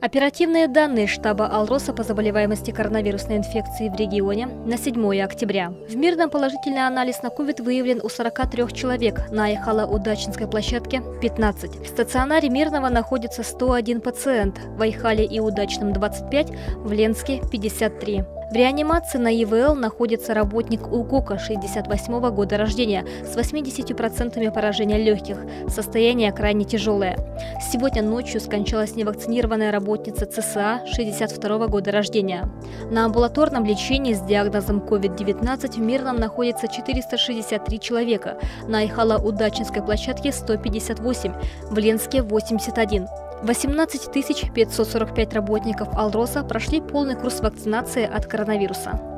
Оперативные данные штаба Алроса по заболеваемости коронавирусной инфекции в регионе на 7 октября. В Мирном положительный анализ на COVID выявлен у 43 человек, на Айхало-Удачинской площадке – 15. В стационаре Мирного находится 101 пациент, в Айхале и Удачном – 25, в Ленске – 53. В реанимации на ИВЛ находится работник УГУКа 68 года рождения с 80% поражения легких. Состояние крайне тяжелое. Сегодня ночью скончалась невакцинированная работница ЦСА 62 года рождения. На амбулаторном лечении с диагнозом COVID-19 в Мирном находится 463 человека, на Айхало-Удачинской площадке 158, в Ленске 81. 18 545 работников Алроса прошли полный курс вакцинации от коронавируса.